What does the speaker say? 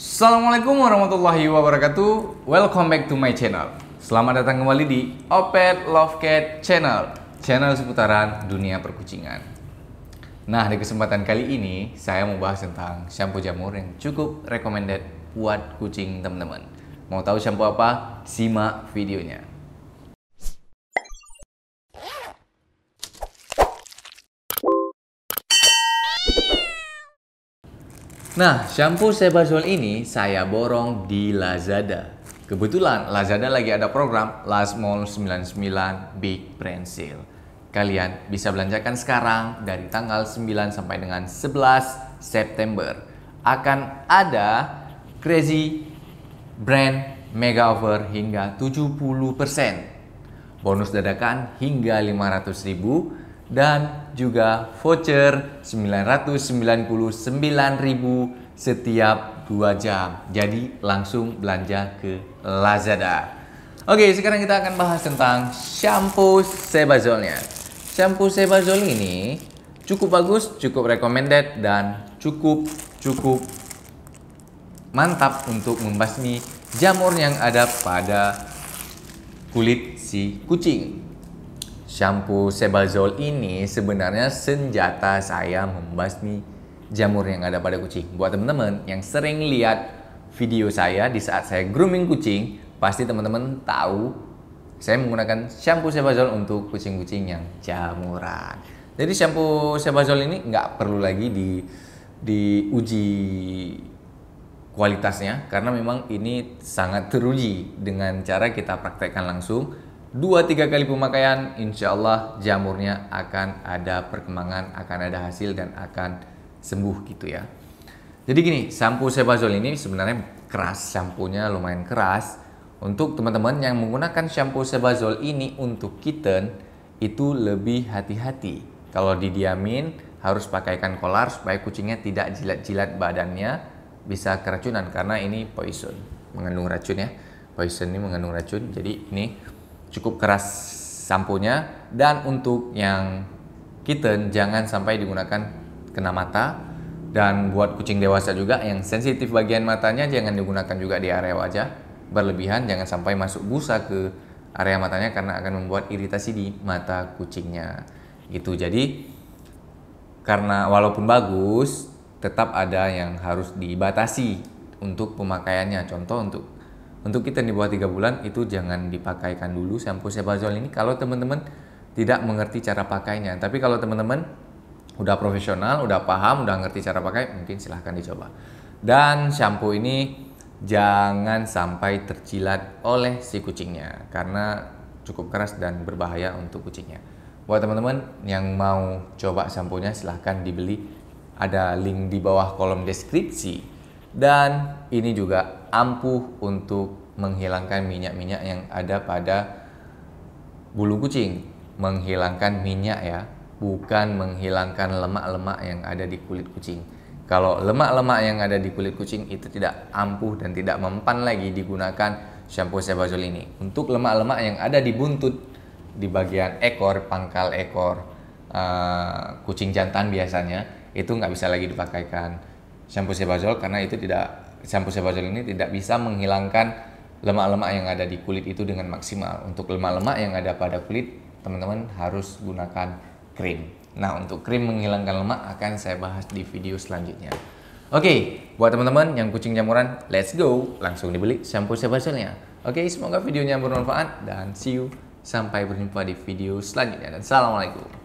Assalamualaikum warahmatullahi wabarakatuh. Welcome back to my channel. Selamat datang kembali di Opet Love Cat Channel Channel seputaran dunia perkucingan. Nah di kesempatan kali ini Saya mau bahas tentang shampoo jamur yang cukup recommended buat kucing teman-teman. Mau tahu shampoo apa? Simak videonya Nah, shampoo Sebazol ini saya borong di Lazada. Kebetulan Lazada lagi ada program Last Mall 99 Big Brand Sale. Kalian bisa belanjakan sekarang dari tanggal 9 sampai dengan 11 September. Akan ada crazy brand mega offer hingga 70%. Bonus dadakan hingga 500 ribu dan juga voucher 999.000 setiap 2 jam. Jadi langsung belanja ke Lazada. Oke, sekarang kita akan bahas tentang shampoo Sebazolnya. Shampoo Sebazol ini cukup bagus, cukup recommended dan cukup cukup mantap untuk membasmi jamur yang ada pada kulit si kucing. Shampoo Sebazol ini sebenarnya senjata saya membasmi jamur yang ada pada kucing. Buat teman-teman yang sering lihat video saya di saat saya grooming kucing, pasti teman-teman tahu saya menggunakan shampoo Sebazol untuk kucing-kucing yang jamuran. Jadi shampoo Sebazol ini nggak perlu lagi di diuji kualitasnya karena memang ini sangat teruji dengan cara kita praktekkan langsung dua tiga kali pemakaian insya Allah jamurnya akan ada perkembangan akan ada hasil dan akan sembuh gitu ya. Jadi gini shampoo Sebazol ini sebenarnya keras shampoonya lumayan keras. Untuk teman-teman yang menggunakan shampoo Sebazol ini untuk kitten itu lebih hati-hati. Kalau didiamin harus pakaikan kolar supaya kucingnya tidak jilat-jilat badannya bisa keracunan. Karena ini poison mengandung racun ya. Poison ini mengandung racun. Jadi ini cukup keras samponya. Dan untuk yang kitten jangan sampai digunakan kena mata. Dan buat kucing dewasa juga yang sensitif bagian matanya jangan digunakan juga di area wajah. Berlebihan jangan sampai masuk busa ke area matanya karena akan membuat iritasi di mata kucingnya. Gitu. Jadi karena walaupun bagus tetap ada yang harus dibatasi untuk pemakaiannya. Contoh untuk untuk kita di bawah tiga bulan itu jangan dipakaikan dulu shampoo Sebazol ini kalau teman-teman tidak mengerti cara pakainya. Tapi kalau teman-teman udah profesional, udah paham, udah ngerti cara pakai, mungkin silahkan dicoba. Dan shampoo ini jangan sampai tercilat oleh si kucingnya karena cukup keras dan berbahaya untuk kucingnya. Buat teman-teman yang mau coba shampoo-nya silahkan dibeli ada link di bawah kolom deskripsi dan ini juga ampuh untuk menghilangkan minyak-minyak yang ada pada bulu kucing. Menghilangkan minyak ya bukan menghilangkan lemak-lemak yang ada di kulit kucing. Kalau lemak-lemak yang ada di kulit kucing itu tidak ampuh dan tidak mempan lagi digunakan shampoo Sebazol ini. Untuk lemak-lemak yang ada di buntut di bagian ekor pangkal ekor uh, kucing jantan biasanya itu nggak bisa lagi dipakaikan shampoo sebazol karena itu tidak shampoo sebazol ini tidak bisa menghilangkan lemak-lemak yang ada di kulit itu dengan maksimal. Untuk lemak-lemak yang ada pada kulit, teman-teman harus gunakan krim. Nah, untuk krim menghilangkan lemak akan saya bahas di video selanjutnya. Oke, buat teman-teman yang kucing jamuran, let's go. Langsung dibeli shampoo sebazolnya. Oke, semoga videonya bermanfaat dan see you. Sampai berjumpa di video selanjutnya. Dan Assalamualaikum.